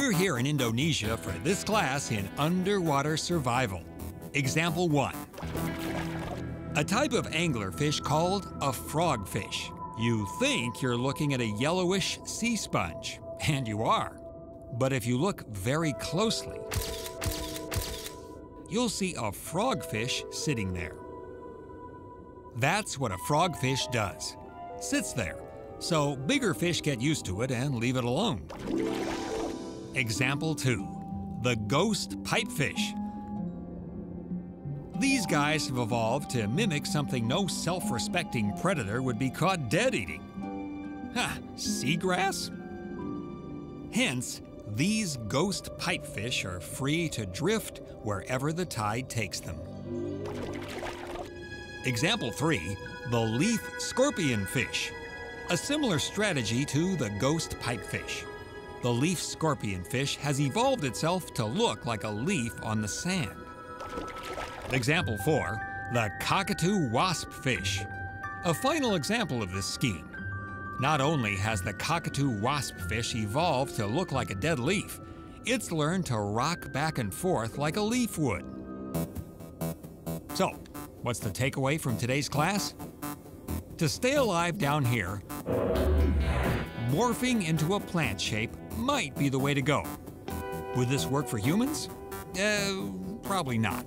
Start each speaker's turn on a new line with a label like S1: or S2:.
S1: We're here in Indonesia for this class in underwater survival. Example 1. A type of anglerfish called a frogfish. You think you're looking at a yellowish sea sponge, and you are. But if you look very closely, you'll see a frogfish sitting there. That's what a frogfish does. Sits there. So bigger fish get used to it and leave it alone. Example 2. The ghost pipefish. These guys have evolved to mimic something no self-respecting predator would be caught dead eating. Ha! Seagrass? Hence, these ghost pipefish are free to drift wherever the tide takes them. Example 3. The leaf scorpion fish. A similar strategy to the ghost pipefish. The leaf scorpionfish has evolved itself to look like a leaf on the sand. Example 4. The cockatoo wasp fish. A final example of this scheme. Not only has the cockatoo wasp fish evolved to look like a dead leaf, it's learned to rock back and forth like a leaf would. So, what's the takeaway from today's class? To stay alive down here, morphing into a plant shape might be the way to go. Would this work for humans? Uh, probably not.